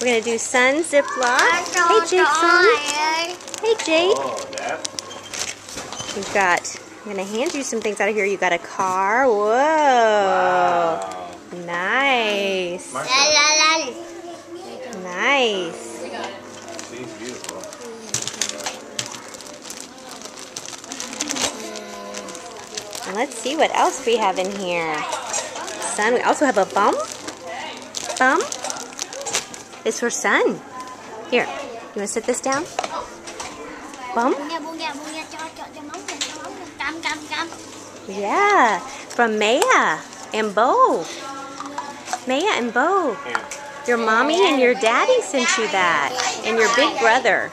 We're gonna do Sun Ziploc. Hey Jake, son. Hey Jake. Oh, that. You've got. I'm gonna hand you some things out of here. You got a car. Whoa. Wow. Nice. My Nice. She's beautiful. And let's see what else we have in here. Sun. We also have a bum. Bum. It's for Sun. Here. You wanna sit this down? Bum. Yeah, from Maya and Bo. Maya and Bo. Your mommy and your daddy sent you that. And your big brother.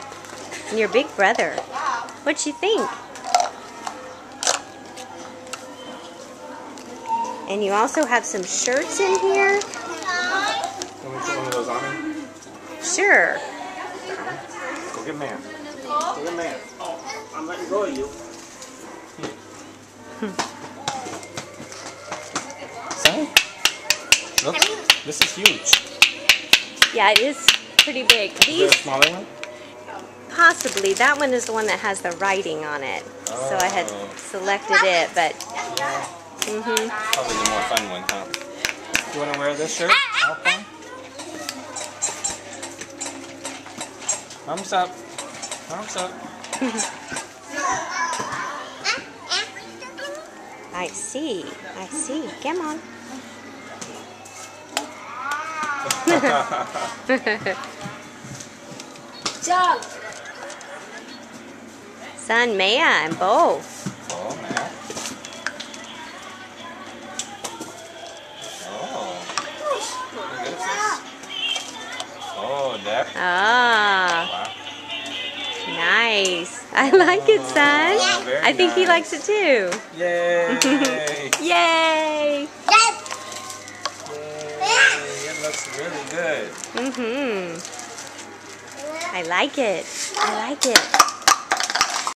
And your big brother. What'd you think? And you also have some shirts in here. Can we put one of those on me? Sure. Go get man. Go get man. Oh, I'm letting go of you. Son? Look, this is huge. Yeah, it is pretty big. Is there a These, smaller one? possibly, that one is the one that has the writing on it. So I had Oh. selected it, but. Mm -hmm. Probably the more fun one, huh? You want to wear this shirt? Thumbs up. Thumbs up. I see. I see. Come on. Son, Maya, and Bo. Oh, man. Oh. Look at this. Oh, that. Ah, Wow. Nice. I like it, son. Oh, I think he likes it too. Yay! Yay! Yay! It looks really good. Mm-hmm. I like it. I like it.